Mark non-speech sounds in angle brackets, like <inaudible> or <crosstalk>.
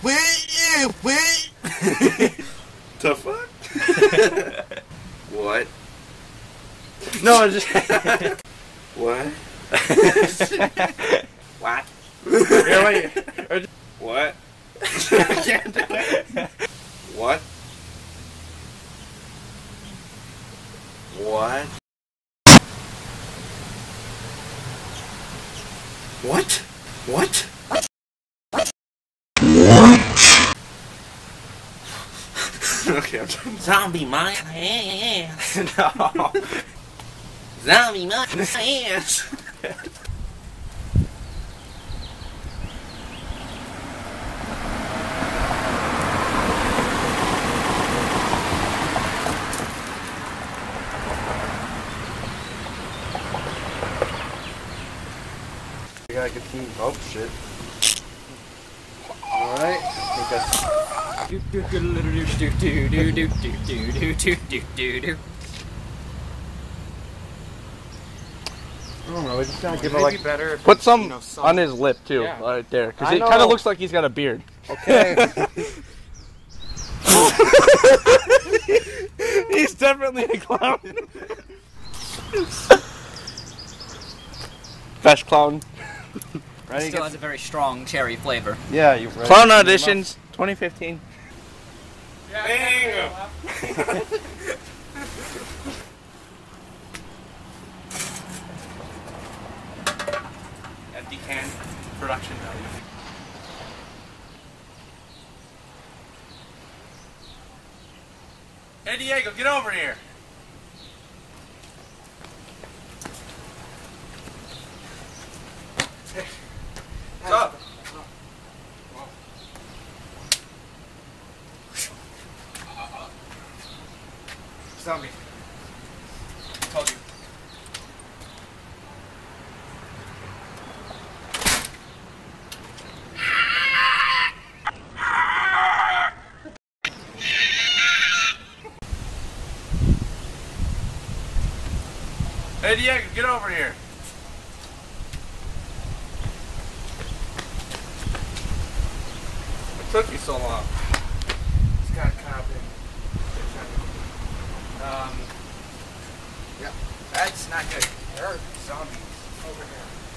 <laughs> the fuck? <laughs> what? No, just <laughs> What? what? wait. Just- What? I can't do it. What? What? What? What? Okay, I'm done. Zombie my hands. <laughs> no. Zombie my hands. We got a good. Oh shit. Alright. I think that's I don't know, we just gotta give it Maybe like better if Put it's, some you know, on his lip too, Yeah. right there, because I it kind know. of looks like he's got a beard. Okay. <laughs> he's definitely a clown. Best clown. Ready? Still has a very strong cherry flavor. Yeah, you ready? Clown auditions 2015. Empty can production value. Hey Diego, get over here. Zombie. Told you. Hey Diego, get over here. What took you so long? It's got kind of been. Um. Yeah. That's not good. There are zombies over here.